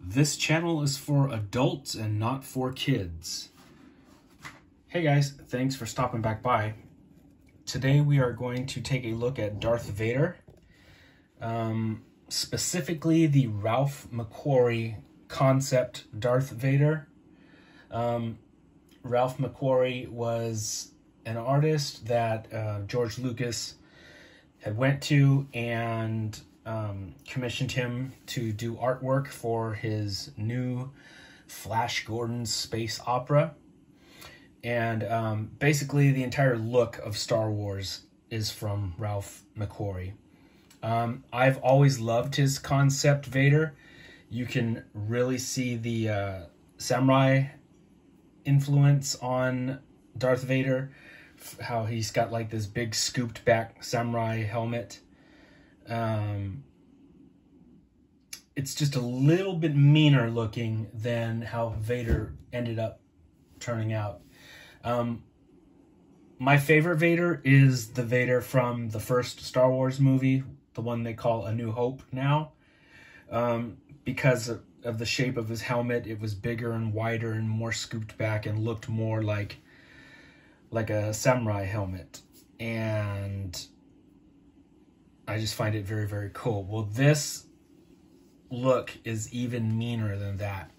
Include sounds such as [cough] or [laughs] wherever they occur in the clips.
This channel is for adults and not for kids. Hey guys, thanks for stopping back by. Today we are going to take a look at Darth Vader, um, specifically the Ralph McQuarrie concept Darth Vader. Um, Ralph McQuarrie was an artist that uh, George Lucas had went to and um, commissioned him to do artwork for his new Flash Gordon space opera. And um, basically, the entire look of Star Wars is from Ralph McQuarrie. Um, I've always loved his concept Vader. You can really see the uh, samurai influence on Darth Vader. How he's got like this big scooped back samurai helmet. Um, it's just a little bit meaner looking than how Vader ended up turning out. Um, my favorite Vader is the Vader from the first Star Wars movie, the one they call A New Hope now. Um, because of, of the shape of his helmet, it was bigger and wider and more scooped back and looked more like like a samurai helmet. And I just find it very, very cool. Well, this look is even meaner than that.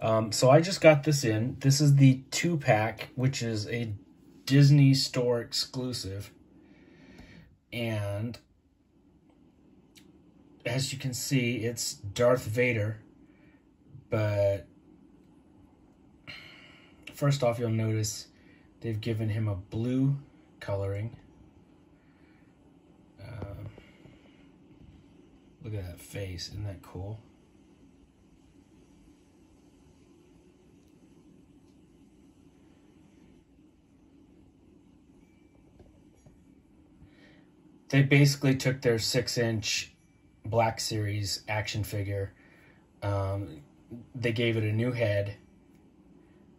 Um, so I just got this in. This is the two pack, which is a Disney store exclusive. And as you can see, it's Darth Vader. But first off, you'll notice they've given him a blue coloring. Look at that face. Isn't that cool? They basically took their six inch Black Series action figure. Um, they gave it a new head.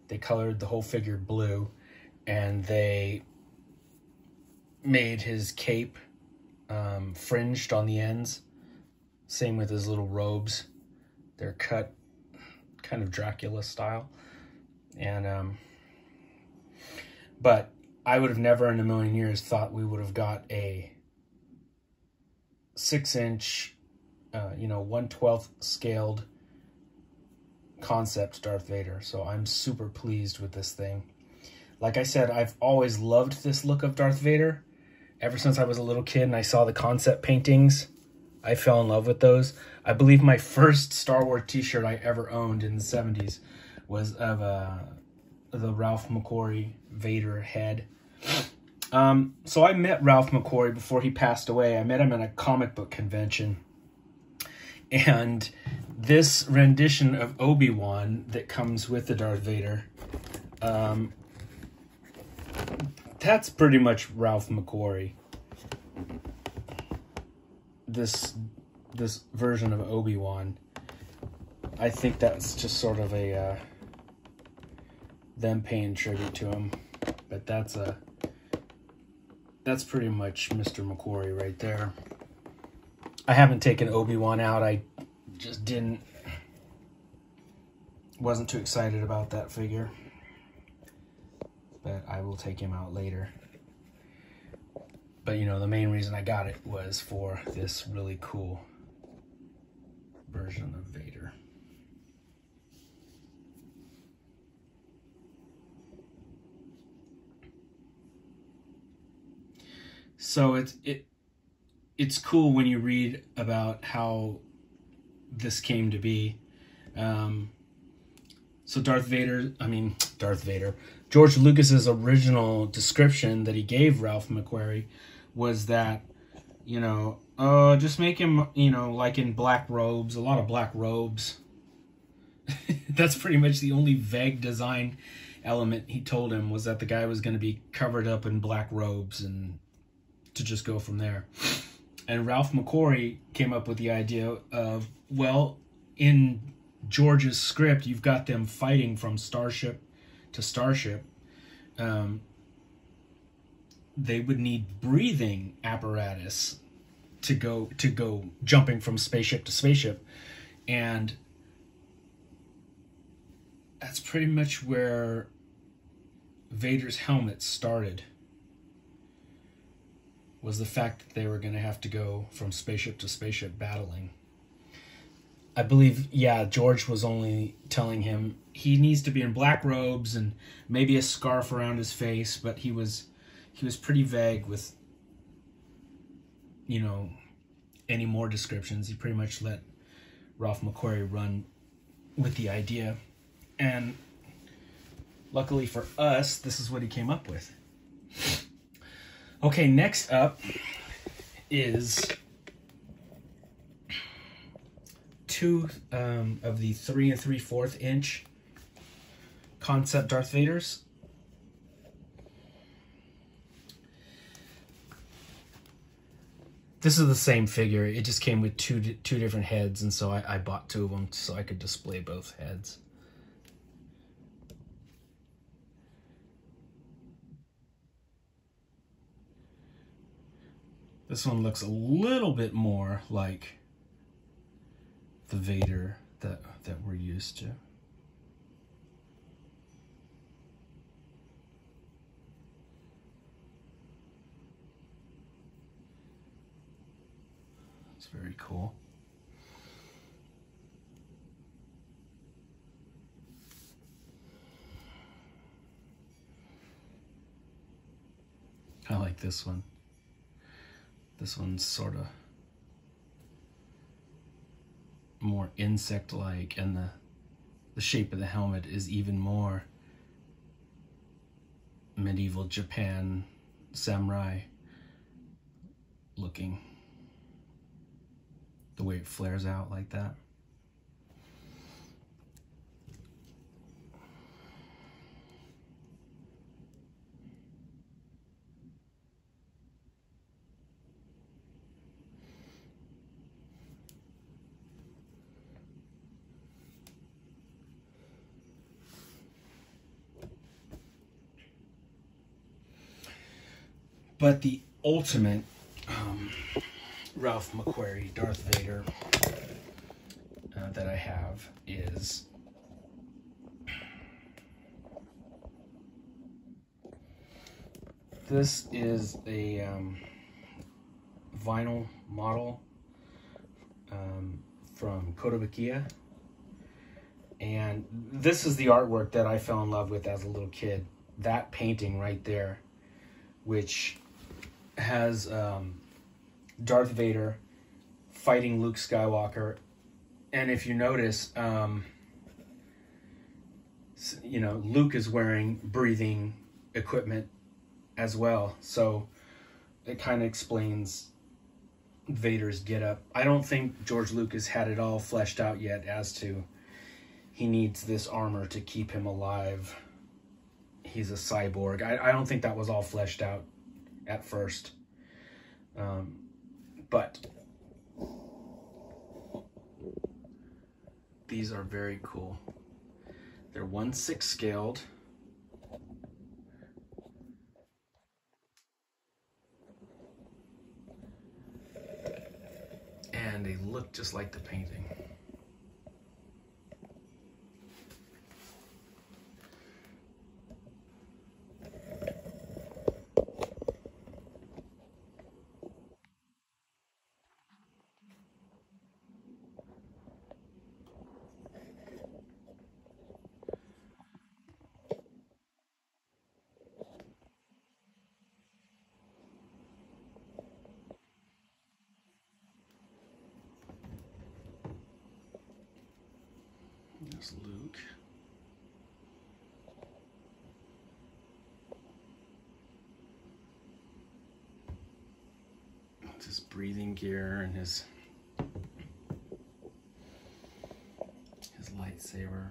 They colored the whole figure blue. And they made his cape um, fringed on the ends same with his little robes. They're cut kind of Dracula style. And, um, but I would have never in a million years thought we would have got a six inch, uh, you know, 112th scaled concept Darth Vader. So I'm super pleased with this thing. Like I said, I've always loved this look of Darth Vader. Ever since I was a little kid and I saw the concept paintings I fell in love with those. I believe my first Star Wars T-shirt I ever owned in the '70s was of uh, the Ralph McQuarrie Vader head. Um, so I met Ralph McQuarrie before he passed away. I met him at a comic book convention, and this rendition of Obi Wan that comes with the Darth Vader, um, that's pretty much Ralph McQuarrie this this version of Obi Wan, I think that's just sort of a uh, them paying tribute to him. But that's a that's pretty much Mr. McQuarrie right there. I haven't taken Obi Wan out. I just didn't wasn't too excited about that figure. But I will take him out later. But you know, the main reason I got it was for this really cool version of Vader. So it's it it's cool when you read about how this came to be. Um, so Darth Vader, I mean Darth Vader, George Lucas's original description that he gave Ralph McQuarrie was that, you know, uh, just make him, you know, like in black robes, a lot of black robes. [laughs] That's pretty much the only vague design element he told him was that the guy was going to be covered up in black robes and to just go from there. And Ralph McQuarrie came up with the idea of, well, in George's script, you've got them fighting from starship to starship. Um, they would need breathing apparatus to go to go jumping from spaceship to spaceship and that's pretty much where Vader's helmet started. Was the fact that they were going to have to go from spaceship to spaceship battling. I believe, yeah, George was only telling him he needs to be in black robes and maybe a scarf around his face, but he was he was pretty vague with you know any more descriptions. He pretty much let Ralph McQuarrie run with the idea. And luckily for us, this is what he came up with. Okay, next up is two um, of the three and three fourth inch concept Darth Vaders. This is the same figure. It just came with two two different heads, and so I, I bought two of them so I could display both heads. This one looks a little bit more like the Vader that that we're used to. Very cool. I like this one. This one's sort of more insect-like and the the shape of the helmet is even more medieval Japan samurai looking the way it flares out like that. But the ultimate Ralph McQuarrie, Darth Vader, uh, that I have is this is a um, vinyl model um, from Kotobukiya. And this is the artwork that I fell in love with as a little kid. That painting right there, which has um, Darth Vader fighting Luke Skywalker, and if you notice, um, you know Luke is wearing breathing equipment as well, so it kind of explains Vader's get up. I don't think George Lucas had it all fleshed out yet as to he needs this armor to keep him alive. He's a cyborg. I, I don't think that was all fleshed out at first. Um, but these are very cool. They're 1 6 scaled. And they look just like the painting. Luke. his breathing gear and his his lightsaber.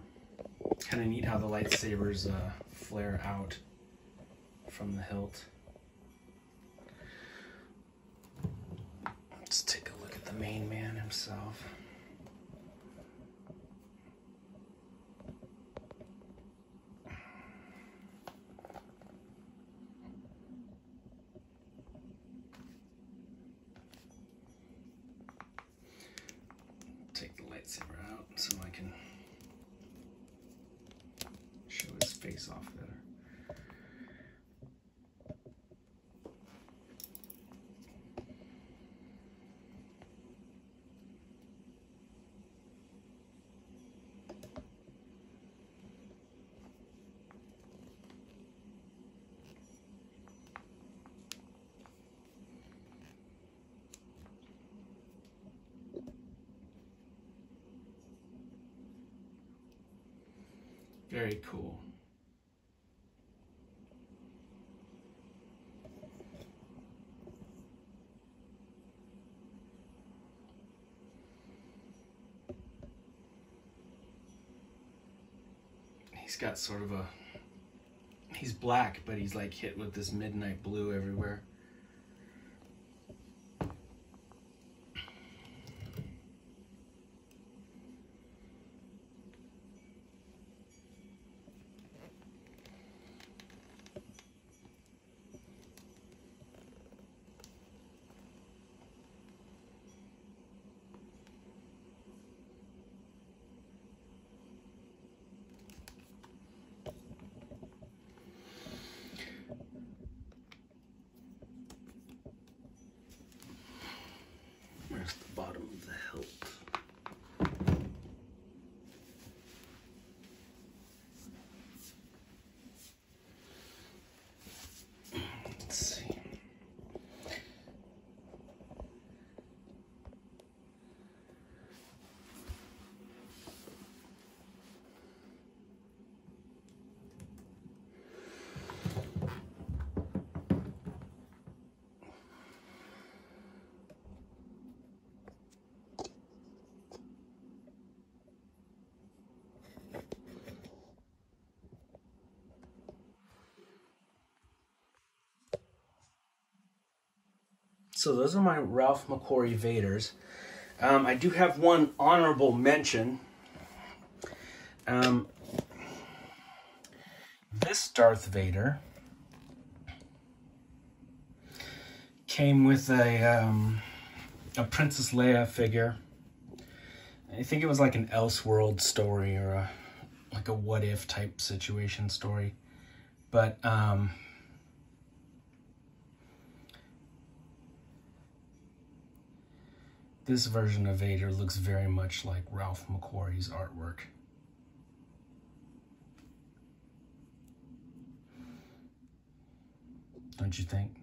Kind of neat how the lightsabers uh, flare out from the hilt. Let's take a look at the main man himself. lightsaber out so I can show his face off better. Very cool. He's got sort of a, he's black, but he's like hit with this midnight blue everywhere. Where's the bottom of the hilt? Let's see. So those are my Ralph McQuarrie Vaders. Um, I do have one honorable mention. Um, this Darth Vader came with a um, a Princess Leia figure. I think it was like an Elseworld story or a like a what if type situation story, but um, This version of Vader looks very much like Ralph McQuarrie's artwork. Don't you think?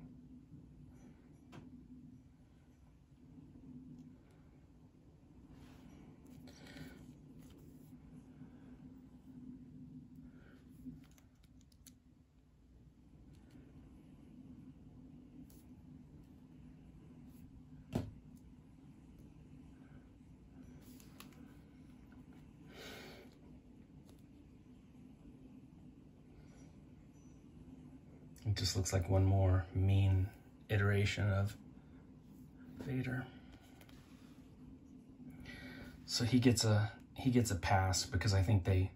It just looks like one more mean iteration of Vader. So he gets a he gets a pass because I think they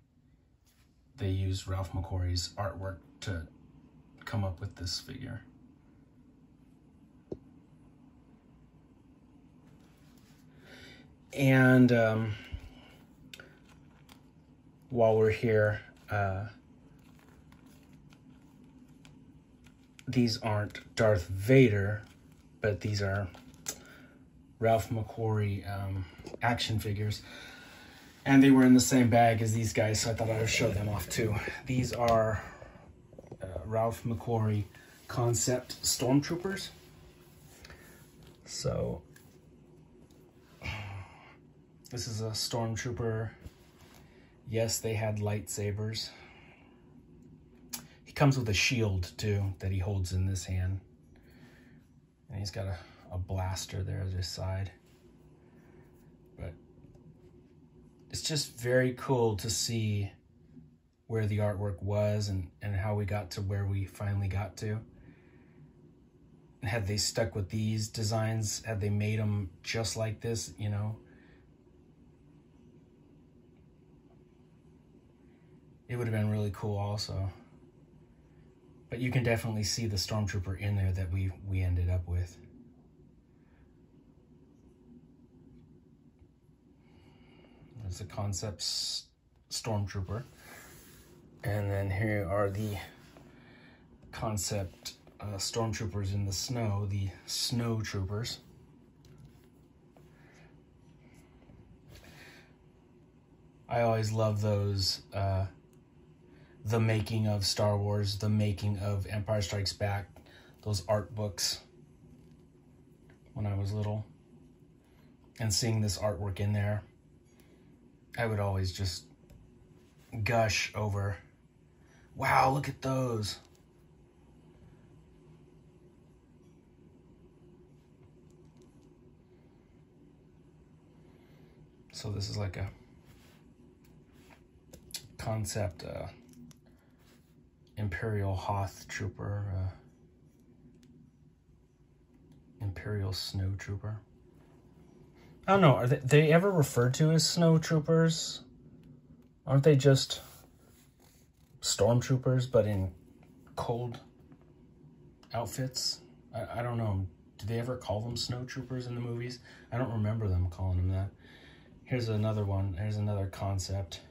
they used Ralph McQuarrie's artwork to come up with this figure. And um, while we're here, uh, these aren't Darth Vader, but these are Ralph McQuarrie um, action figures. And they were in the same bag as these guys, so I thought I would show them off too. These are uh, Ralph McQuarrie concept stormtroopers. So, this is a stormtrooper. Yes, they had lightsabers comes with a shield too that he holds in this hand. And he's got a, a blaster there at his side. But it's just very cool to see where the artwork was and, and how we got to where we finally got to. And had they stuck with these designs, had they made them just like this, you know, it would have been really cool also. But you can definitely see the stormtrooper in there that we, we ended up with. There's a concept stormtrooper. And then here are the concept uh, stormtroopers in the snow, the snow troopers. I always love those, uh, the making of Star Wars, the making of Empire Strikes Back, those art books when I was little. And seeing this artwork in there, I would always just gush over, wow, look at those. So this is like a concept uh, Imperial Hoth Trooper, uh, Imperial Snow Trooper. I don't know, are they, they ever referred to as Snow Troopers? Aren't they just stormtroopers, but in cold outfits? I, I don't know. Do they ever call them snow troopers in the movies? I don't remember them calling them that. Here's another one. Here's another concept.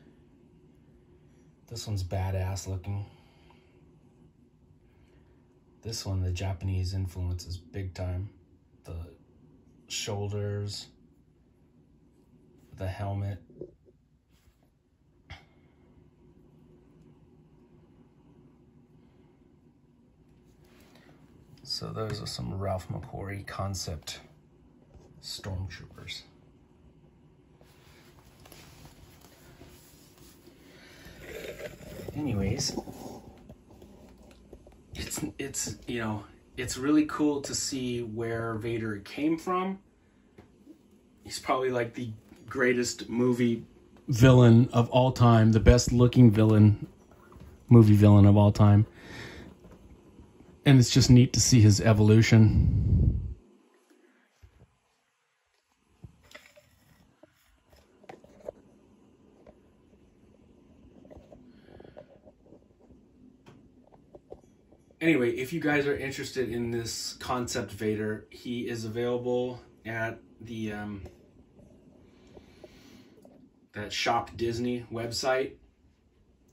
This one's badass looking. This one, the Japanese influence is big time. The shoulders, the helmet. So those are some Ralph McQuarrie concept stormtroopers. anyways, it's it's you know it's really cool to see where Vader came from. He's probably like the greatest movie villain of all time, the best looking villain, movie villain of all time. And it's just neat to see his evolution. Anyway, if you guys are interested in this concept Vader, he is available at the um, that Shop Disney website.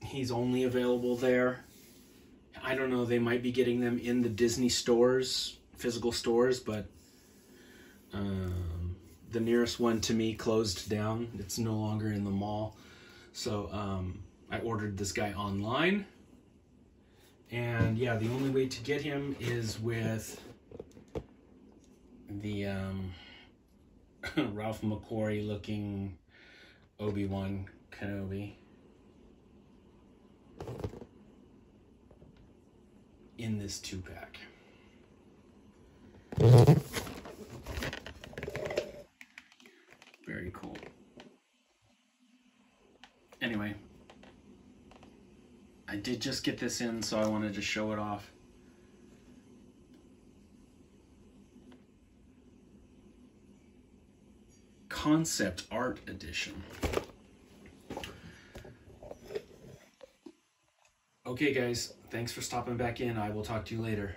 He's only available there. I don't know, they might be getting them in the Disney stores, physical stores, but um, the nearest one to me closed down. It's no longer in the mall. So um, I ordered this guy online and yeah, the only way to get him is with the um, [laughs] Ralph McQuarrie looking Obi-Wan Kenobi. In this two pack. Very cool. Anyway, I did just get this in, so I wanted to show it off. Concept Art Edition. Okay guys, thanks for stopping back in. I will talk to you later.